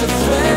the thread.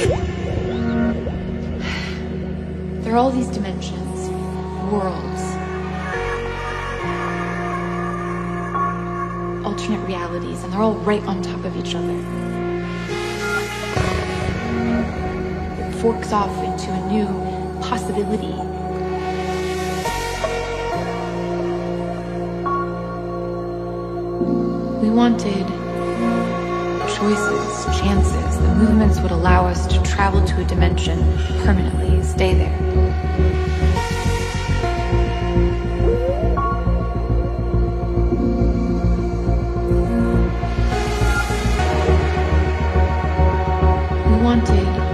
There are all these dimensions, worlds, alternate realities, and they're all right on top of each other. It forks off into a new possibility. We wanted choices, chances the movements would allow us to travel to a dimension permanently, stay there. wanted